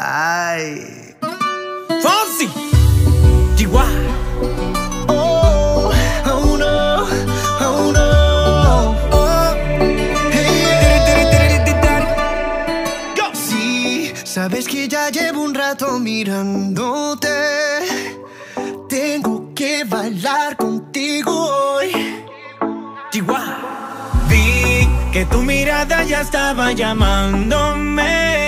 Ay. Fonsi. Chihuahua. Oh, oh no, oh no. Oh, hey. Sí, sabes que ya llevo un rato mirándote. Tengo que bailar contigo hoy. Chihuahua. Vi que tu mirada ya estaba llamándome.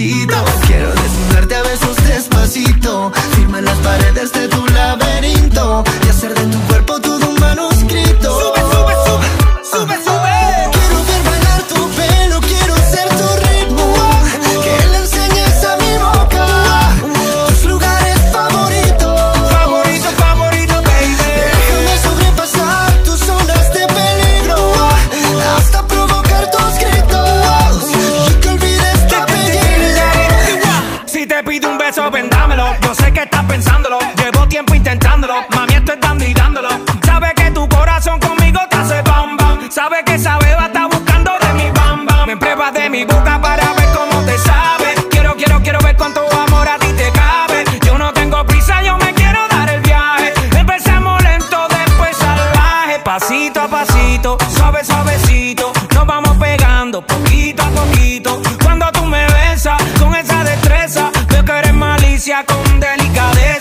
Quiero desnudarte a besos despacito. Firma las paredes de tu esa beba está buscando de mi bam bam. Me pruebas de mi boca para ver cómo te sabe. Quiero, quiero, quiero ver cuánto amor a ti te cabe. Yo no tengo prisa, yo me quiero dar el viaje. Empecemos lento, después salvaje. Pasito a pasito, suave, suavecito. Nos vamos pegando poquito a poquito. Cuando tú me besas con esa destreza, veo que eres malicia con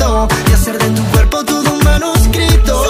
y hacer de tu cuerpo todo un manuscrito.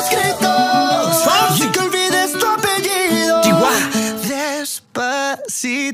Fonsi.